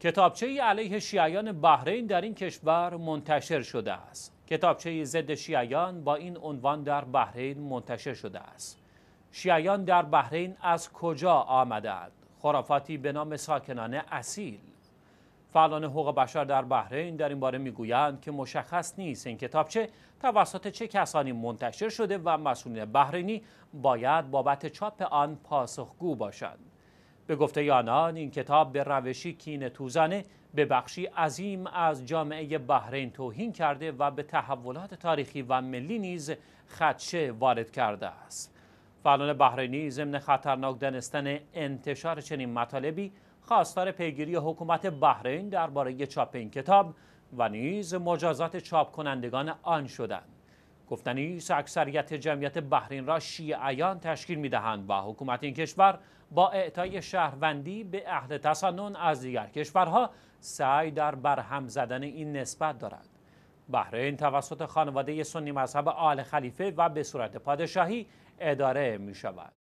کتابچه علیه شیعیان بحرین در این کشور منتشر شده است. کتابچه ضد شیعیان با این عنوان در بحرین منتشر شده است. شیعیان در بحرین از کجا آمدند؟ خرافاتی به نام ساکنان اصیل فعالان حقوق بشر در بحرین در این باره می‌گویند که مشخص نیست این کتابچه توسط چه کسانی منتشر شده و مسئولین بحرینی باید بابت چاپ آن پاسخگو باشند به گفته آنان این کتاب به روشی کین توزانه به بخشی عظیم از جامعه بحرین توهین کرده و به تحولات تاریخی و ملی نیز خدشه وارد کرده است. فعالان بحرینی ضمن خطرناک دانستن انتشار چنین مطالبی خواستار پیگیری حکومت بحرین درباره چاپ این کتاب و نیز مجازات چاپ کنندگان آن شدند. گفتنی اکثریت جمعیت بحرین را شیعیان تشکیل می‌دهند و حکومت این کشور با اعطای شهروندی به اهل تسنن از دیگر کشورها سعی در برهم زدن این نسبت دارد. بحرین توسط خانواده سنی مذهب آل خلیفه و به صورت پادشاهی اداره می شود